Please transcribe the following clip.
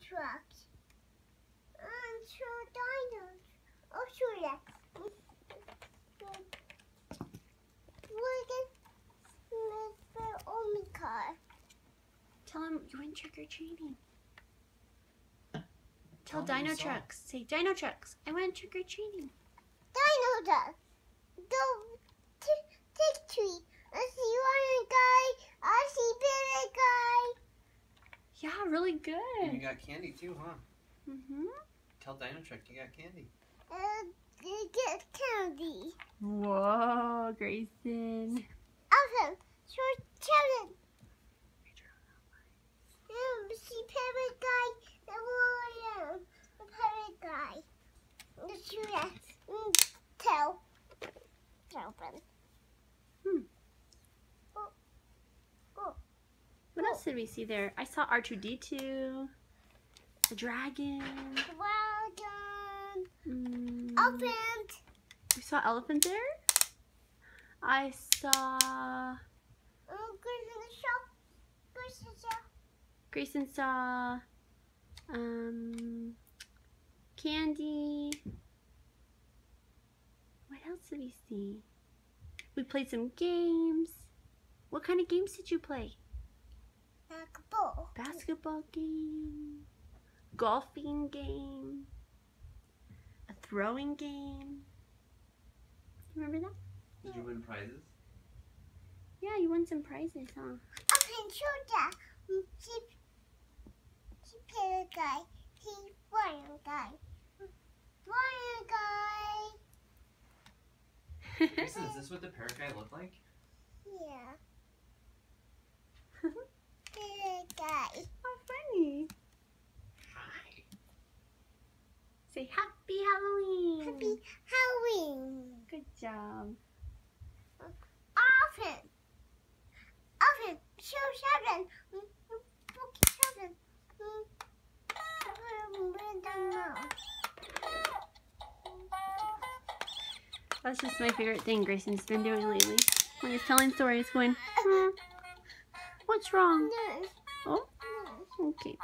trucks. And two dinos. Oh, sure, yeah. Look at Mr. Omicron. Tell him you went trick or treating. Tell Tell Dino you saw. Trucks. Say Dino Trucks. I went trick or treating. Dino Trucks. Go t- tick tree. I see one guy. I see baby guy. Yeah, really And you got candy too, huh? Mm-hmm. Tell Dino Truck you got candy. And they get candy. Whoa, Grayson. Awesome. Short challenge. Um, see parrot guy. The warrior. The parrot guy. The shooter. Mm, tail. Tail button. What else did we see there? I saw R2D2, a dragon. Well done. Mm, Elephant. We saw elephant there. I saw to the shop. Go to. Grayson saw um candy. What else did we see? We played some games. What kind of games did you play? Like a ball. Basketball game, golfing game, a throwing game. Remember that? Did you win prizes? Yeah, you won some prizes, huh? Open shoulder. Mm, See, see parrot guy. See warrior guy. Warrior guy. Grayson, is this what the parrot guy looked like? Yeah. Parrot guy. How funny. Hi. Say happy Halloween. Happy Halloween. Good job. Open. Open. Show seven. Book seven. Brandon, no. That's just my favorite thing Grayson's been doing lately. When he's telling stories, going, "Hmm, what's wrong? Oh, okay.